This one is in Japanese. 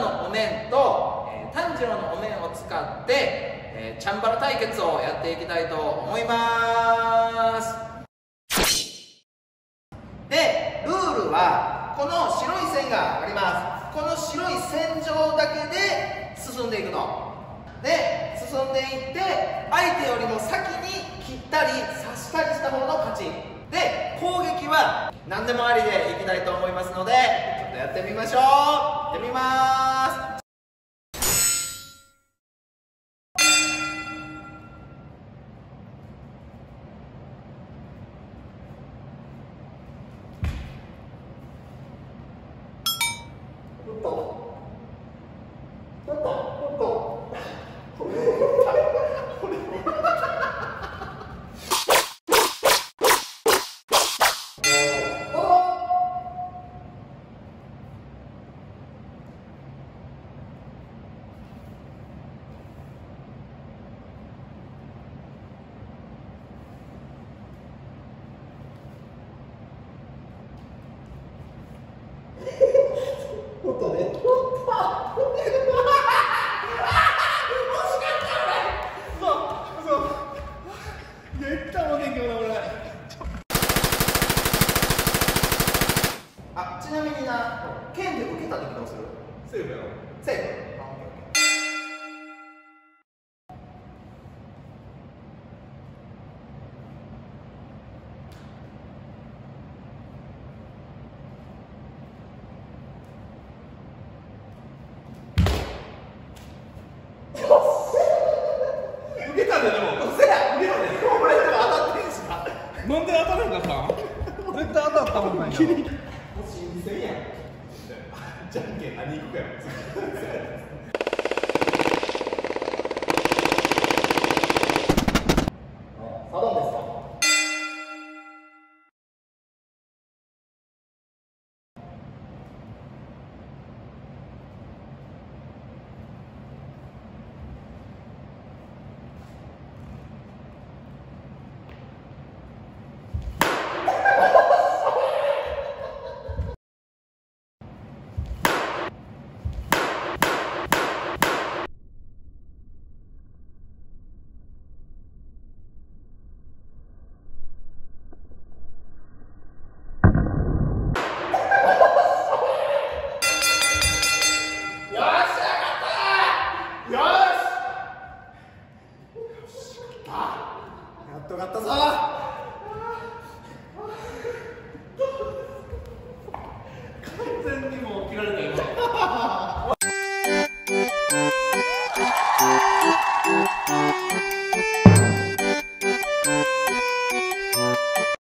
のお面と、えー、炭治郎のお面を使って、えーチャンバラ対決をやっていきたいと思います。でルールはこの白い線があります。この白い線上だけで進んでいくの。で進んでいって相手よりも先に切ったり刺したりした方の勝ち。で攻撃は何でもありでいきたいと思いますのでちょっとやってみましょう。ってみますちょっとちょっとちょっとことね。そう、そう。絶対負けんけどな、俺。あ、ちなみにな、剣で受けた時どうするセーフやろセーフ。受けたんだよでもせや、受けたね。俺でも当たってんしな。なんで当たらんかったん絶対当たったもんない やん。じゃんけん何行くかよやっと勝ったぞ完全にもう切られたよ Thank.